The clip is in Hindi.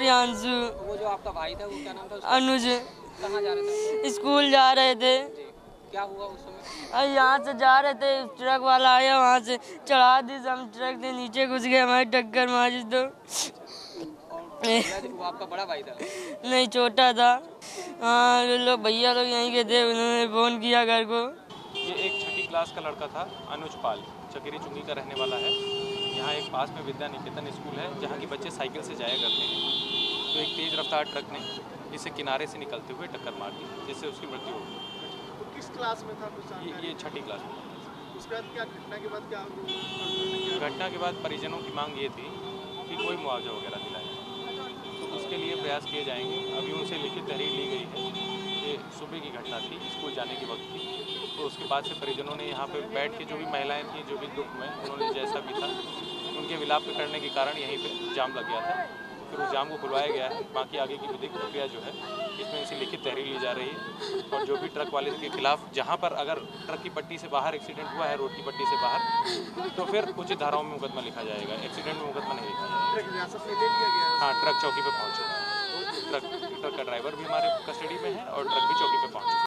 हिमांशु वो जो आपका भाई था वो क्या नाम था उसका? अनुज। कहाँ जा रहे थे? स्कूल जा रहे थे। क्या हुआ उस समय? यहाँ से जा रहे थे ट्रक वाला आया वहाँ से चढ़ा दी हम ट्रक से नीचे घुस गए हमारे टक्कर मारी तो। वो आपका बड़ा भाई था? नहीं छोटा था। हाँ लोग भैया लोग यहीं के थे उन्होंने फ़ोन किया घर को। ये एक छठी क्लास का लड़का था अनुज पाल। चकेरी चुंगी का रहने वाला है। पास में विद्या निकेतन स्कूल है जहाँ के बच्चे साइकिल से जाया करते हैं। तो एक तेज़ रफ्तार ट्रक ने इसे किनारे से निकलते हुए टक्कर मार दी जिससे उसकी मृत्यु हो गई। तो किस क्लास में था कुछ ये ये छठी क्लास में उसके बाद क्या घटना के बाद क्या घटना के बाद परिजनों की मांग ये थी कि कोई मुआवजा वगैरह दिलाए तो उसके लिए प्रयास किए जाएँगे। अभी उनसे लिखित तहरीर ली गई है ये सुबह की घटना थी स्कूल जाने के वक्त की तो उसके बाद से परिजनों ने यहाँ पे बैठ के जो भी महिलाएँ थी जो भी दुख में उन्होंने जैसा भी था उनके विलाप करने के कारण यहीं पे जाम लग गया था। फिर उस जाम को खुलवाया गया है। बाकी आगे की विधिक प्रक्रिया जो है इसमें इसे लिखित तहरीर ली जा रही है। और जो भी ट्रक वाले के खिलाफ जहाँ पर अगर ट्रक की पट्टी से बाहर एक्सीडेंट हुआ है रोड की पट्टी से बाहर तो फिर उचित धाराओं में मुकदमा लिखा जाएगा। एक्सीडेंट में मुकदमा नहीं लिखा जाएगा। है। हाँ ट्रक चौकी पर पहुँच चुका है। ट्रक ट्रक का ड्राइवर भी हमारे कस्टडी में है और ट्रक भी चौकी पर पहुँच चुका है।